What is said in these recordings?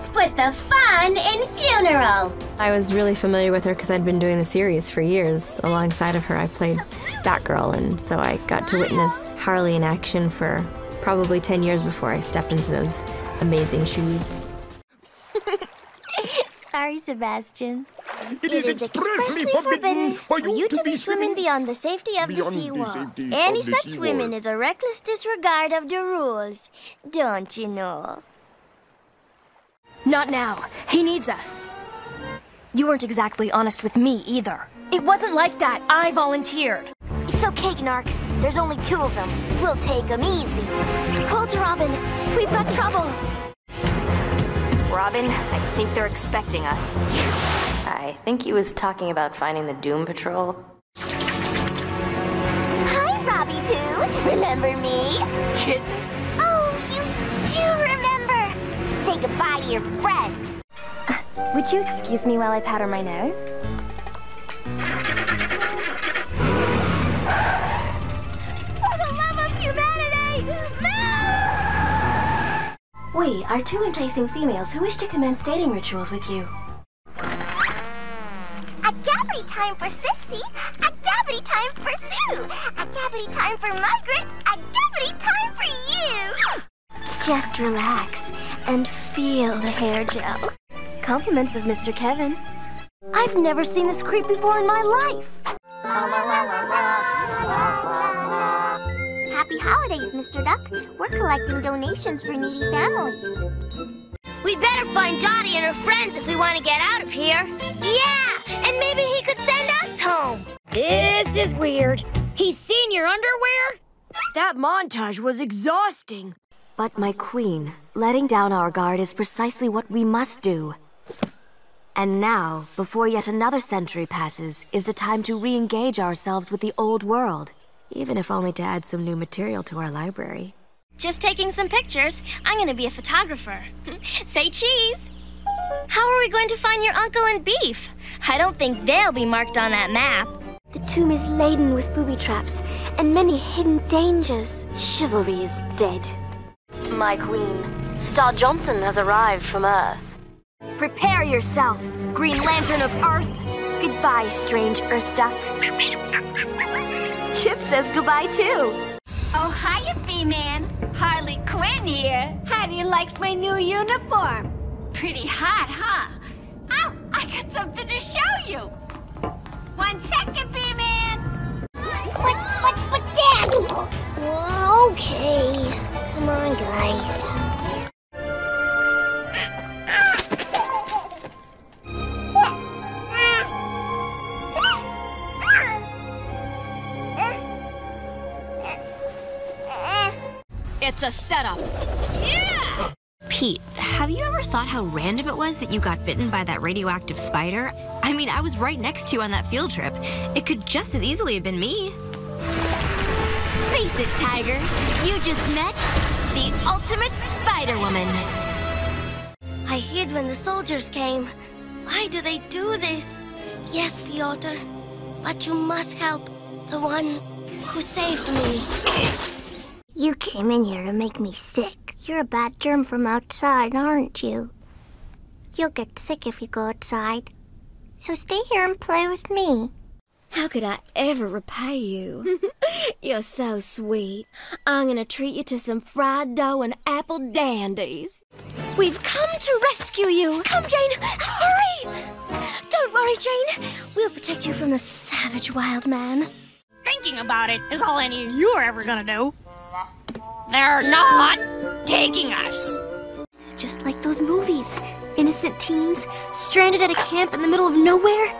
Let's put the fun in funeral. I was really familiar with her because I'd been doing the series for years. Alongside of her, I played Batgirl, and so I got to witness Harley in action for probably 10 years before I stepped into those amazing shoes. Sorry, Sebastian. it is expressly forbidden for you to be swimming beyond the safety of the beyond the seawall. Any such swimming is a reckless disregard of the rules. Don't you know? Not now. He needs us. You weren't exactly honest with me either. It wasn't like that. I volunteered. It's okay, Gnaark. There's only two of them. We'll take them easy. Call to Robin. We've got trouble. Robin, I think they're expecting us. I think he was talking about finding the Doom Patrol. Hi, Robbie Poo. Remember me? Kid, your friend. Uh, would you excuse me while I powder my nose? For the love of humanity, no! We are two enticing females who wish to commence dating rituals with you. A gabbity time for Sissy, a gabbity time for Sue, a gabbity time for Margaret, a gabbity time for you! Just relax and feel the hair gel. Compliments of Mr. Kevin. I've never seen this creep before in my life. Happy holidays, Mr. Duck. We're collecting donations for needy families. We better find Dottie and her friends if we want to get out of here. Yeah, and maybe he could send us home. This is weird. He's seen your underwear? That montage was exhausting. But my queen, letting down our guard is precisely what we must do. And now, before yet another century passes, is the time to re-engage ourselves with the old world. Even if only to add some new material to our library. Just taking some pictures. I'm going to be a photographer. Say cheese. How are we going to find your uncle and beef? I don't think they'll be marked on that map. The tomb is laden with booby traps and many hidden dangers. Chivalry is dead. My queen, Star Johnson has arrived from Earth. Prepare yourself, Green Lantern of Earth. Goodbye, strange Earth Duck. Chip says goodbye too. Oh, hiya, B-Man. Harley Quinn here. How do you like my new uniform? Pretty hot, huh? Oh, I got something to show you. One second, B-Man. But, but, but, Dad! Okay. Come on, guys. It's a setup. Yeah! Pete, have you ever thought how random it was that you got bitten by that radioactive spider? I mean, I was right next to you on that field trip. It could just as easily have been me. Face it, Tiger. You just met the ultimate Spider Woman. I hid when the soldiers came. Why do they do this? Yes, Piotr, but you must help the one who saved me. You came in here to make me sick. You're a bad germ from outside, aren't you? You'll get sick if you go outside. So stay here and play with me. How could I ever repay you? You're so sweet. I'm gonna treat you to some fried dough and apple dandies. We've come to rescue you. Come, Jane, hurry! Don't worry, Jane. We'll protect you from the savage wild man. Thinking about it is all any of you are ever gonna do. They're not taking us. This is just like those movies. Innocent teens stranded at a camp in the middle of nowhere.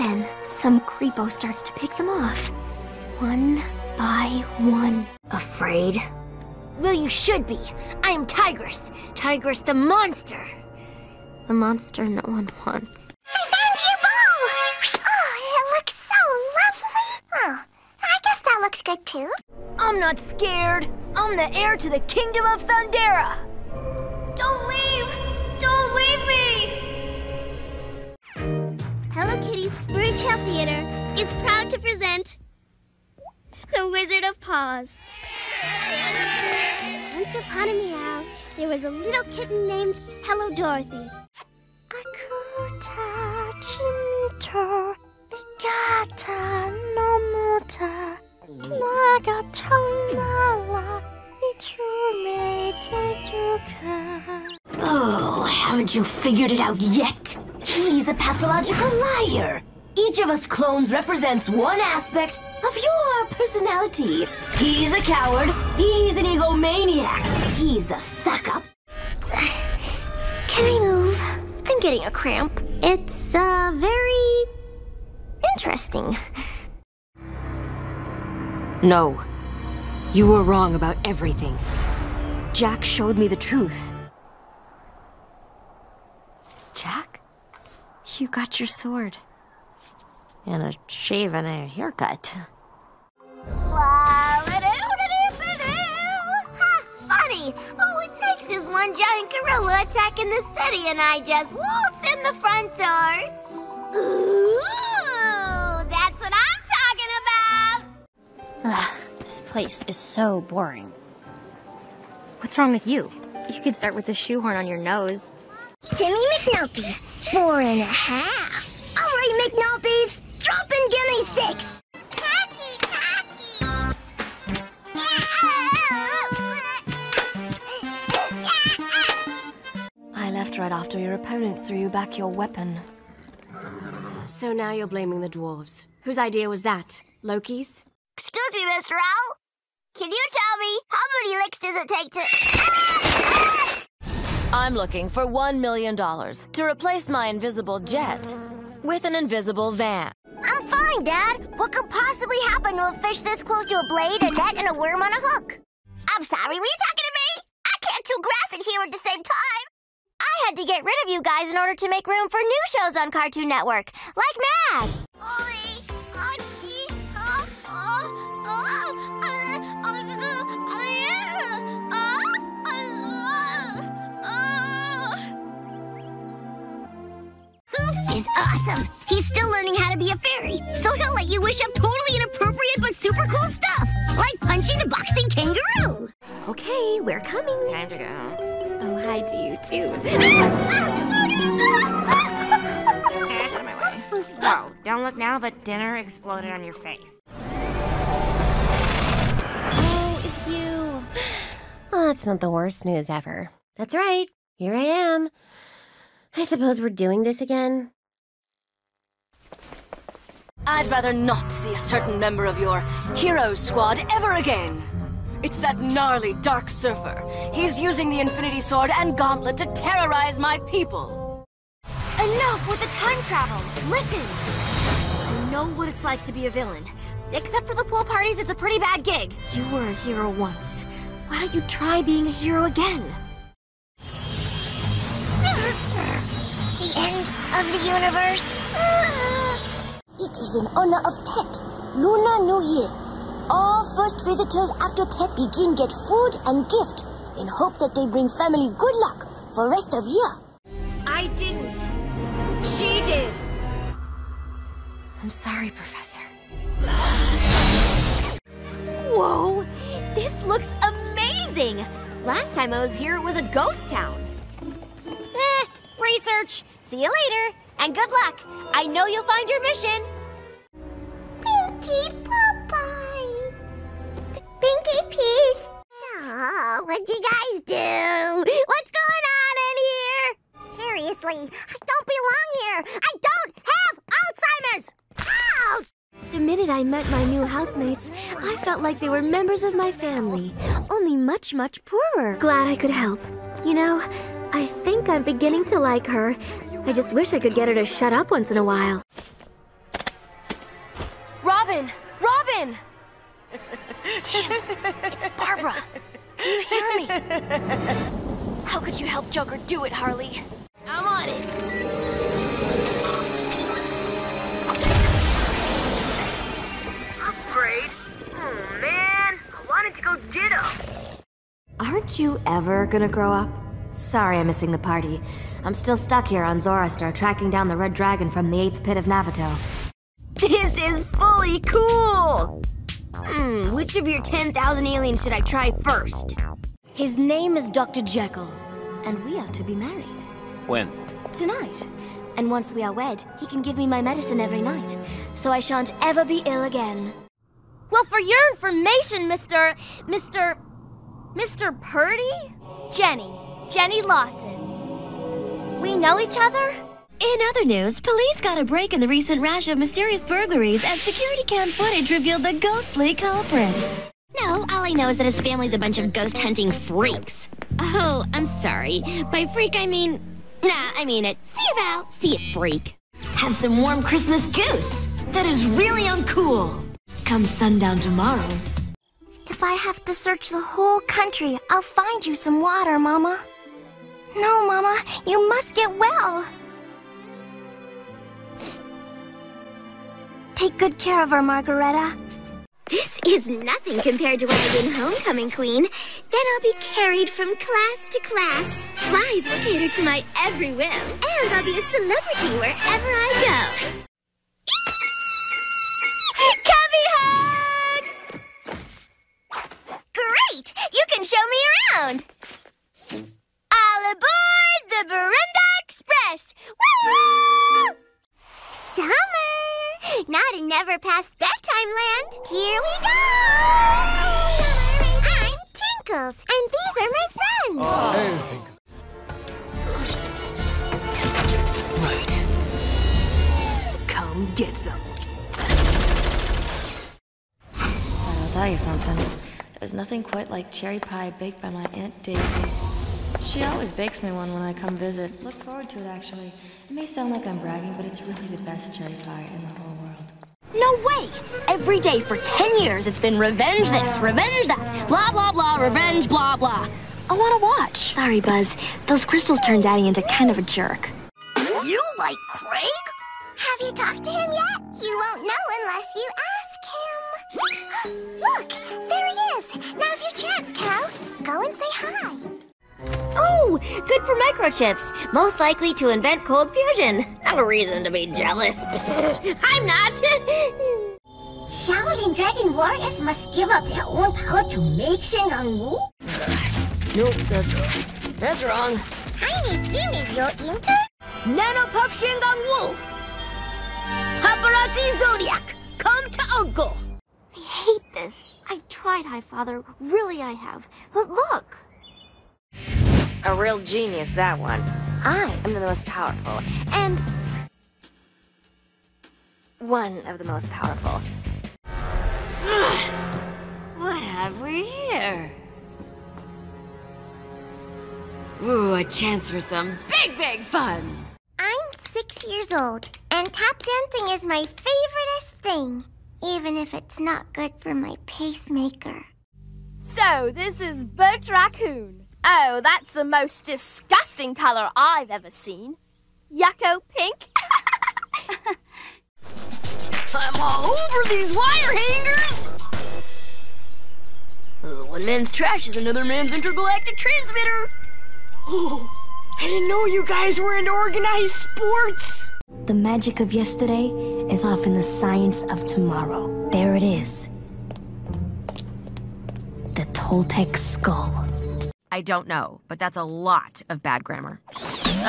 Then some creepo starts to pick them off. One by one. Afraid? Well, you should be. I am Tigress. Tigress the monster. The monster no one wants. I found your bow! Oh, it looks so lovely. Oh, I guess that looks good too. I'm not scared. I'm the heir to the kingdom of Thundera. Don't leave! Hello Kitty's Scrooge Tail Theater is proud to present The Wizard of Paws. Once upon a meow, there was a little kitten named Hello Dorothy. Chimito, Ligata, Nomota, Nagatonala, Oh, haven't you figured it out yet? He's a pathological liar. Each of us clones represents one aspect of your personality. He's a coward. He's an egomaniac. He's a suck-up. Can I move? I'm getting a cramp. It's, uh, very interesting. No. You were wrong about everything. Jack showed me the truth. Jack? You got your sword. And a shave and a haircut. Ha, funny. All it takes is one giant gorilla attacking the city, and I just waltz in the front door. Ooh, that's what I'm talking about. This place is so boring. What's wrong with you? You could start with the shoehorn on your nose. Timmy McNulty, four and a half. All right, McNulties, drop gimme sticks. Tacky, tacky. I left right after your opponent threw you back your weapon. So now you're blaming the dwarves. Whose idea was that? Loki's? Excuse me, Mr. Owl. Can you tell me how many licks does it take to... Ah! I'm looking for one million dollars to replace my invisible jet with an invisible van. I'm fine, Dad. What could possibly happen to a fish this close to a blade, a net, and a worm on a hook? I'm sorry, were you talking to me? I can't chew grass and hear at the same time. I had to get rid of you guys in order to make room for new shows on Cartoon Network, like Mad. Goof is awesome. He's still learning how to be a fairy, so he'll let you wish up totally inappropriate but super cool stuff, like punching the boxing kangaroo. Okay, we're coming. Time to go. Oh, hi to you, too. Out of my way. Whoa, don't look now, but dinner exploded on your face. Oh, it's you. Oh, that's not the worst news ever. That's right. Here I am. I suppose we're doing this again. I'd rather not see a certain member of your hero squad ever again. It's that gnarly dark surfer. He's using the Infinity Sword and Gauntlet to terrorize my people. Enough with the time travel. Listen. I know what it's like to be a villain. Except for the pool parties, it's a pretty bad gig. You were a hero once. Why don't you try being a hero again? The end of the universe. It is in honor of Tet, Lunar New Year. All first visitors after Tet begin get food and gift in hope that they bring family good luck for rest of year. I didn't. She did. I'm sorry, Professor. Whoa, this looks amazing. Last time I was here, it was a ghost town. Eh, research. See you later, and good luck. I know you'll find your mission. Guys do? What's going on in here? Seriously, I don't belong here. I don't have Alzheimer's. Ouch! The minute I met my new housemates, I felt like they were members of my family, only much, much poorer. Glad I could help. You know, I think I'm beginning to like her. I just wish I could get her to shut up once in a while. Robin! Robin! It's Barbara. Can you hear me? How could you help Joker do it, Harley? I'm on it. Afraid? Oh man, I wanted to go ditto. Aren't you ever gonna grow up? Sorry I'm missing the party. I'm still stuck here on Zorastar tracking down the Red Dragon from the 8th Pit of Navato. This is fully cool! Hmm, which of your 10,000 aliens should I try first? His name is Dr. Jekyll, and we are to be married. When? Tonight. And once we are wed, he can give me my medicine every night, so I shan't ever be ill again. Well, for your information, Mr. Mr. Mr. Purdy? Jenny. Jenny Lawson. We know each other? In other news, police got a break in the recent rash of mysterious burglaries as security cam footage revealed the ghostly culprits. No, all I know is that his family's a bunch of ghost hunting freaks. Oh, I'm sorry. By freak, I mean. Nah, I mean it. See you, Val. See it, freak. Have some warm Christmas goose. That is really uncool. Come sundown tomorrow. If I have to search the whole country, I'll find you some water, Mama. No, Mama, you must get well. Take good care of her, Margareta. This is nothing compared to when I win Homecoming Queen. Then I'll be carried from class to class. Flies will cater to my every whim. And I'll be a celebrity wherever I go. Cubby hug! Great! You can show me around. All aboard the Berenda Express! Woo! Summer! Not in Never Past Bedtime Land. Here we go! I'm Tinkles, and these are my friends. Right. Come get some. I'll tell you something. There's nothing quite like cherry pie baked by my Aunt Daisy. She always bakes me one when I come visit. Look forward to it, actually. It may sound like I'm bragging, but it's really the best cherry pie in the whole world. No way! Every day for 10 years it's been revenge this, revenge that, blah blah blah, revenge blah blah. I wanna watch. Sorry, Buzz. Those crystals turned Daddy into kind of a jerk. You like Craig? Have you talked to him yet? You won't know unless you ask him. Look, there he is. Now's your chance, Cal. Go and say hi. Oh, good for microchips. Most likely to invent cold fusion. No reason to be jealous. I'm not. Xiaolin Dragon Warriors must give up their own power to make Shen Gong Wu? Nope, that's wrong. That's wrong. Tiny Sim is your intern? Nano Puff Shen Gong Wu! Paparazzi Zodiac, come to Uncle! I hate this. I've tried, High Father. Really, I have. But look. A real genius, that one. I am the most powerful, and one of the most powerful. What have we here? Ooh, a chance for some big, big fun! I'm six years old, and tap dancing is my favoriteest thing, even if it's not good for my pacemaker. So, this is Bert Raccoon. Oh, that's the most disgusting color I've ever seen. Yucko pink. I'm all over these wire hangers! Uh, one man's trash is another man's intergalactic transmitter! Oh, I didn't know you guys were into organized sports! The magic of yesterday is often the science of tomorrow. There it is. The Toltec skull. I don't know, but that's a lot of bad grammar.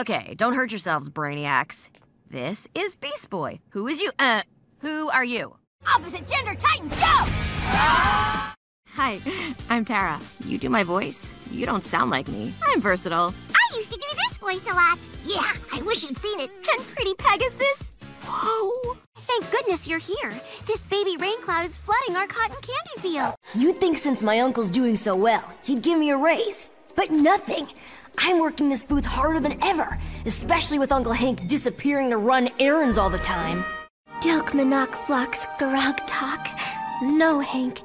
Okay, don't hurt yourselves, brainiacs. This is Beast Boy. Who is you? Uh, who are you? Opposite gender titans, go! Hi, I'm Tara. You do my voice? You don't sound like me. I'm versatile. I used to do this voice a lot. Yeah, I wish you'd seen it. And pretty Pegasus. Whoa! Thank goodness you're here. This baby rain cloud is flooding our cotton candy field. You'd think since my uncle's doing so well, he'd give me a raise. But nothing. I'm working this booth harder than ever, especially with Uncle Hank disappearing to run errands all the time. Dilkmanak Flux Garagtok. No, Hank.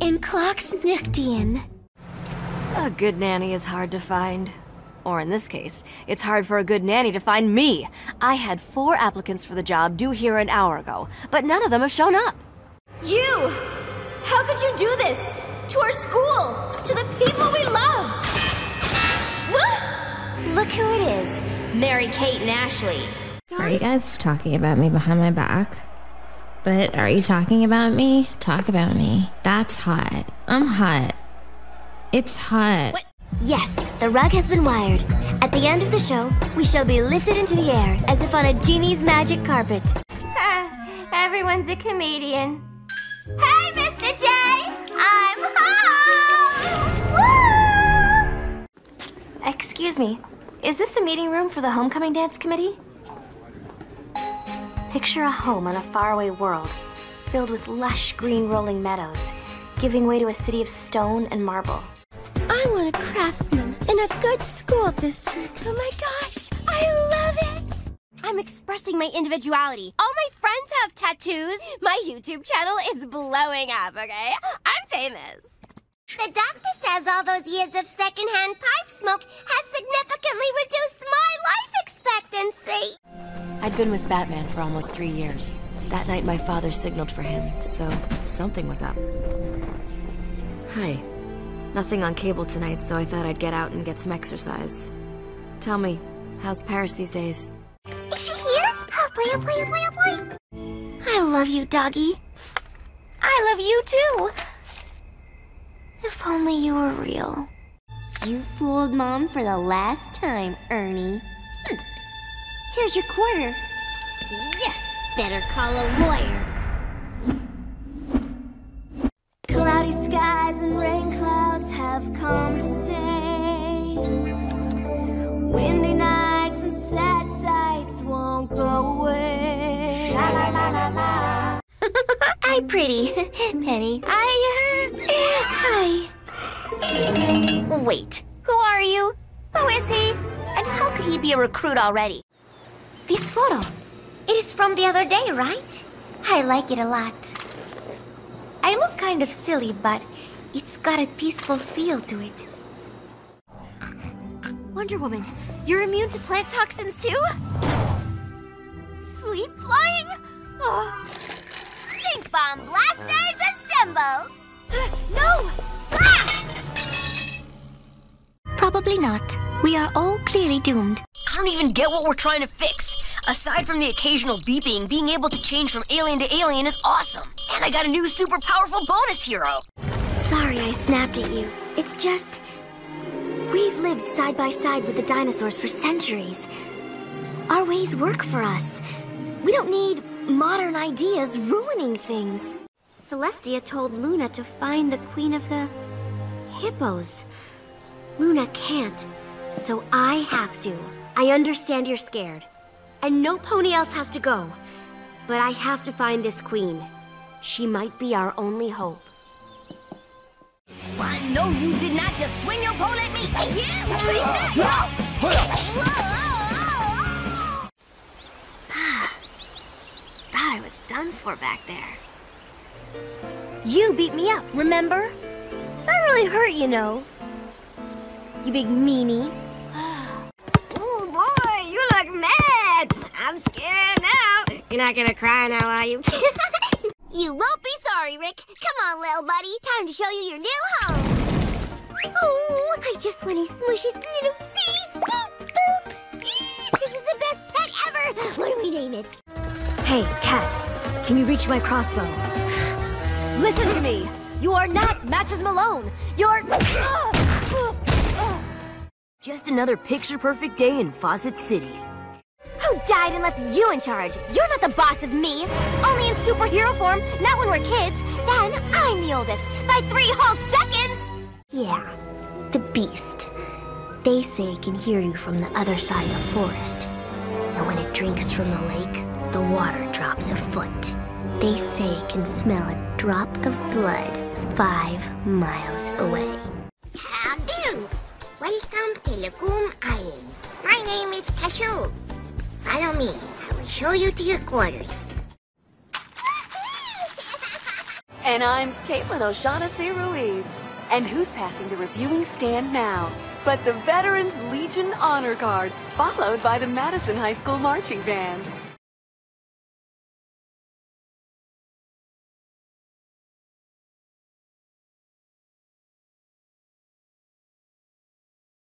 In Clocks Nictian. A good nanny is hard to find. Or in this case, it's hard for a good nanny to find me. I had four applicants for the job due here an hour ago, but none of them have shown up. You! How could you do this? To our school! To the people we loved! What? Look who it is. Mary Kate and Ashley. Are you guys talking about me behind my back? But are you talking about me? Talk about me. That's hot. I'm hot. It's hot. Yes, the rug has been wired. At the end of the show, we shall be lifted into the air as if on a genie's magic carpet. Everyone's a comedian. Hey, Mr. J! I'm home! Excuse me, is this the meeting room for the homecoming dance committee? Picture a home on a faraway world, filled with lush green rolling meadows, giving way to a city of stone and marble. I want a craftsman in a good school district. Oh my gosh, I love it! I'm expressing my individuality. All my friends have tattoos. My YouTube channel is blowing up, okay? I'm famous. The doctor says all those years of secondhand pipe smoke has significantly reduced my life expectancy. I'd been with Batman for almost three years. That night, my father signaled for him, so something was up. Hi. Nothing on cable tonight, so I thought I'd get out and get some exercise. Tell me, how's Paris these days? Is she here? Oh, boy, oh, boy, oh, boy, oh, boy. I love you, doggy. I love you too. If only you were real. You fooled Mom for the last time, Ernie. Hm. Here's your quarter. Yeah, better call a lawyer. Have come to stay. Windy nights and sad sights won't go away. La la la la la. Hi, pretty. Penny. I, uh, hi. Wait, who are you? Who is he? And how could he be a recruit already? This photo. It is from the other day, right? I like it a lot. I look kind of silly, but it's got a peaceful feel to it. Wonder Woman, you're immune to plant toxins too? Sleep flying? Oh. Stink bomb blasters assembled! Uh, no! Ah! Probably not. We are all clearly doomed. I don't even get what we're trying to fix. Aside from the occasional beeping, being able to change from alien to alien is awesome. And I got a new super powerful bonus hero. Sorry I snapped at you. It's just. We've lived side by side with the dinosaurs for centuries. Our ways work for us. We don't need modern ideas ruining things. Celestia told Luna to find the queen of the hippos. Luna can't, so I have to. I understand you're scared. And no pony else has to go. But I have to find this queen. She might be our only hope. I know you did not just swing your pole at me. Yeah, take that. Thought I was done for back there. You beat me up, remember? That really hurt, you know. You big meanie. oh boy, you look mad. I'm scared now. You're not gonna cry now, are you? you won't be sorry, Rick. Come on, little buddy. Time to show you your new home. Oh, I just want to smush its little face. Boop, boop. Eee, This is the best pet ever. What do we name it? Hey, cat, can you reach my crossbow? Listen to me. You are not Matches Malone. You're. Just another picture perfect day in Fawcett City. Who died and left you in charge? You're not the boss of me. Only in superhero form, not when we're kids. Then I'm the oldest by three whole seconds. Yeah, the beast. They say it can hear you from the other side of the forest. And when it drinks from the lake, the water drops a foot. They say it can smell a drop of blood five miles away. Do? Welcome to Lagoon Island. My name is Cashew. Follow me. Show you to your quarters. And I'm Caitlin O'Shaughnessy Ruiz. And who's passing the reviewing stand now? But the Veterans Legion Honor Guard, followed by the Madison High School Marching Band.